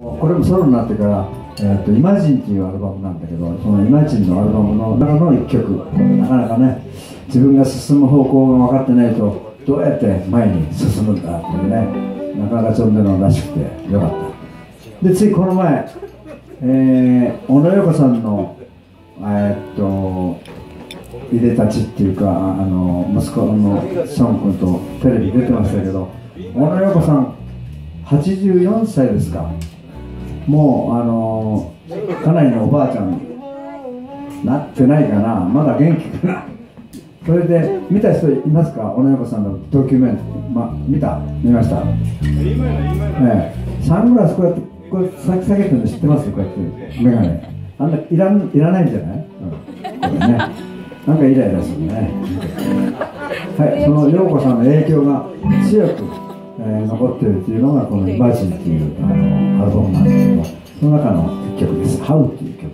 これもソロになってから「えーと、イマジン」っていうアルバムなんだけどそのイマジンのアルバムの中の一曲。なかなかね自分が進む方向が分かってないとどうやって前に進むんだっていうねなかなかそんなのらしくてよかった。でついこの前、えー、小野洋子さんのえー、っといでたちっていうかあの息子のショーン君とテレビ出てましたけど小野洋子さん84歳ですか。もうあのー、かなりのおばあちゃんなってないかな。まだ元気かな。それで見た人いますか？小野子さんのドキュメント、ま、見た？見ました、ええ、サングラスこうやってこう先下げてるの知ってます？こうやって眼鏡あんないらいらないんじゃない、うん、これね。なんかイライラするね。はい。その陽子さんの影響が強く、えー、残ってるっていうのがこの「イマジン」っていうあのアルバムなんですけどその中の一曲です「ハウっていう曲。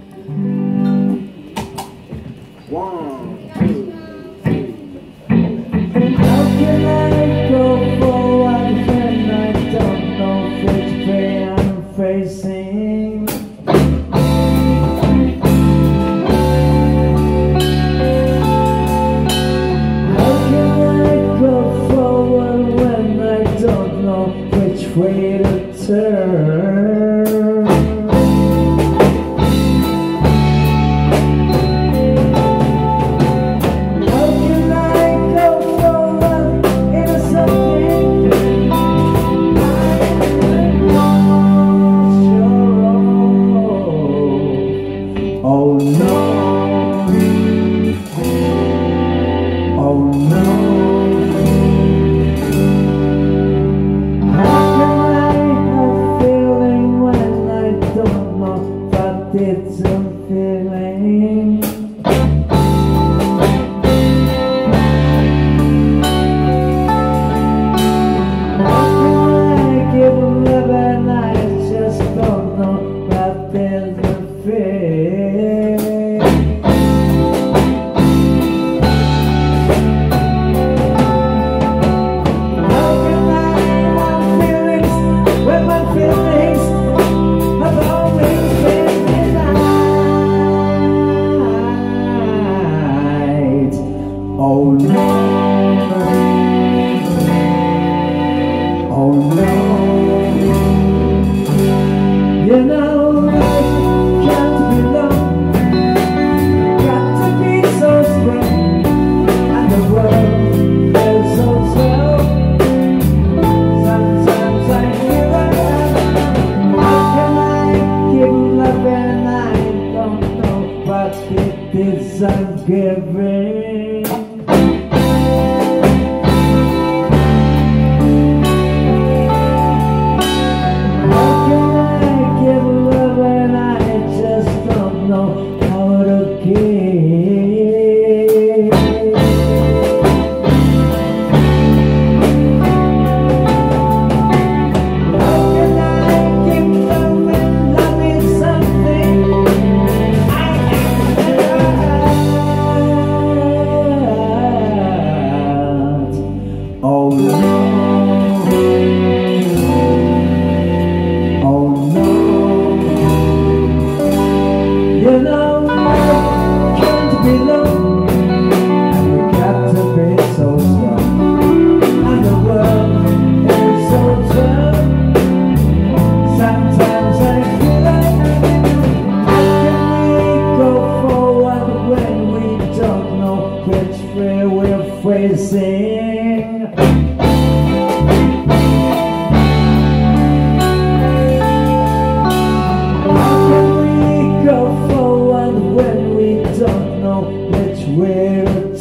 Facing? afraid did some feeling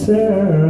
answer